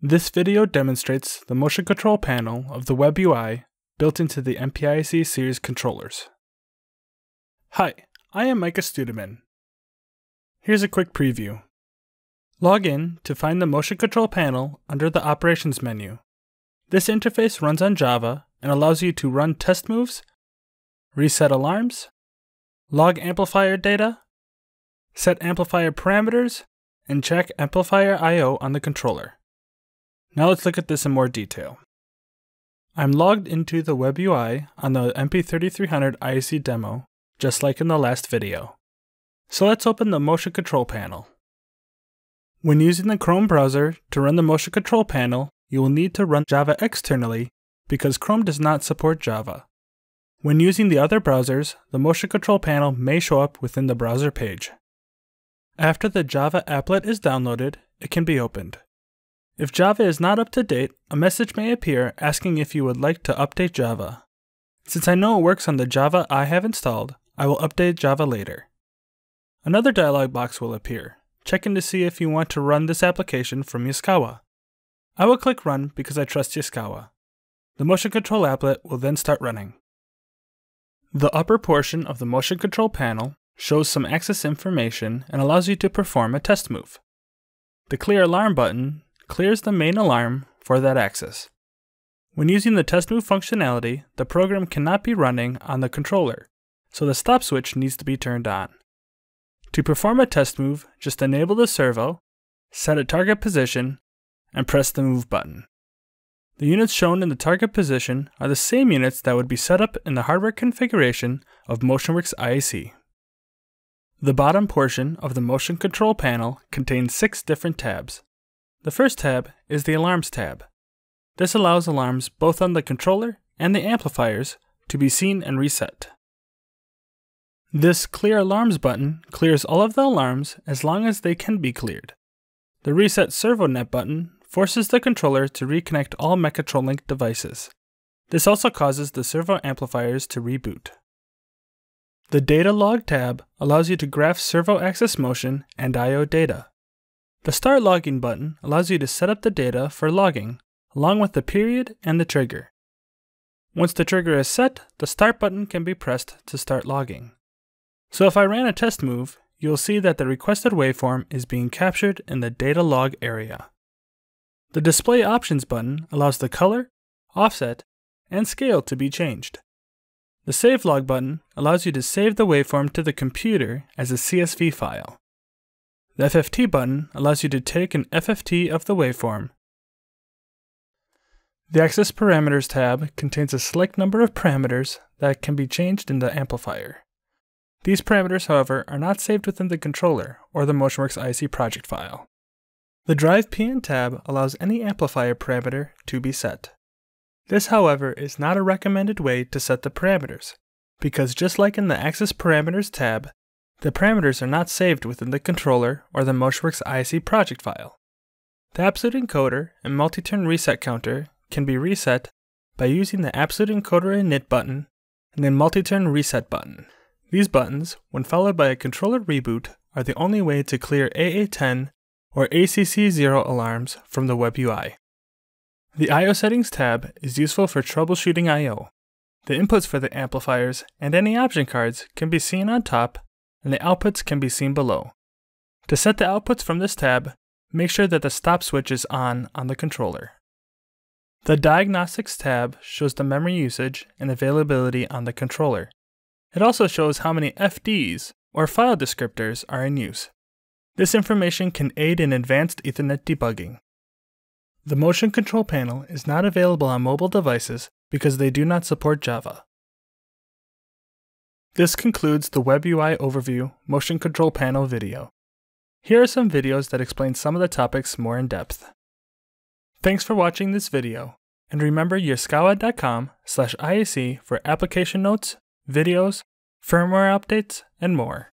This video demonstrates the motion control panel of the Web UI built into the MPiec series controllers. Hi, I am Micah Studeman. Here's a quick preview. Log in to find the motion control panel under the Operations menu. This interface runs on Java and allows you to run test moves, reset alarms, log amplifier data, set amplifier parameters, and check amplifier I.O. on the controller. Now let's look at this in more detail. I'm logged into the web UI on the MP3300 IEC demo, just like in the last video. So let's open the motion control panel. When using the Chrome browser to run the motion control panel, you will need to run Java externally because Chrome does not support Java. When using the other browsers, the motion control panel may show up within the browser page. After the Java applet is downloaded, it can be opened. If Java is not up to date, a message may appear asking if you would like to update Java. Since I know it works on the Java I have installed, I will update Java later. Another dialog box will appear, checking to see if you want to run this application from Yaskawa. I will click Run because I trust Yaskawa. The motion control applet will then start running. The upper portion of the motion control panel shows some axis information and allows you to perform a test move. The Clear Alarm button clears the main alarm for that axis. When using the test move functionality, the program cannot be running on the controller, so the stop switch needs to be turned on. To perform a test move, just enable the servo, set a target position, and press the move button. The units shown in the target position are the same units that would be set up in the hardware configuration of MotionWorks IEC. The bottom portion of the motion control panel contains six different tabs. The first tab is the Alarms tab. This allows alarms both on the controller and the amplifiers to be seen and reset. This Clear Alarms button clears all of the alarms as long as they can be cleared. The Reset ServoNet button forces the controller to reconnect all MECHATROLINK devices. This also causes the servo amplifiers to reboot. The Data Log tab allows you to graph servo axis motion and I.O. data. The Start Logging button allows you to set up the data for logging, along with the period and the trigger. Once the trigger is set, the Start button can be pressed to start logging. So if I ran a test move, you'll see that the requested waveform is being captured in the data log area. The Display Options button allows the color, offset, and scale to be changed. The Save Log button allows you to save the waveform to the computer as a CSV file. The FFT button allows you to take an FFT of the waveform. The Axis Parameters tab contains a select number of parameters that can be changed in the amplifier. These parameters, however, are not saved within the controller or the MotionWorks IEC project file. The Drive PN tab allows any amplifier parameter to be set. This, however, is not a recommended way to set the parameters, because just like in the Axis Parameters tab, the parameters are not saved within the controller or the MotionWorks IEC project file. The absolute encoder and multi-turn reset counter can be reset by using the absolute encoder init button and the multi-turn reset button. These buttons, when followed by a controller reboot, are the only way to clear AA10 or ACC0 alarms from the web UI. The I.O. settings tab is useful for troubleshooting I.O. The inputs for the amplifiers and any option cards can be seen on top and the outputs can be seen below. To set the outputs from this tab, make sure that the stop switch is on on the controller. The Diagnostics tab shows the memory usage and availability on the controller. It also shows how many FDs, or file descriptors, are in use. This information can aid in advanced Ethernet debugging. The motion control panel is not available on mobile devices because they do not support Java. This concludes the WebUI Overview Motion Control Panel video. Here are some videos that explain some of the topics more in depth. Thanks for watching this video, and remember yaskawa.com slash IEC for application notes, videos, firmware updates, and more.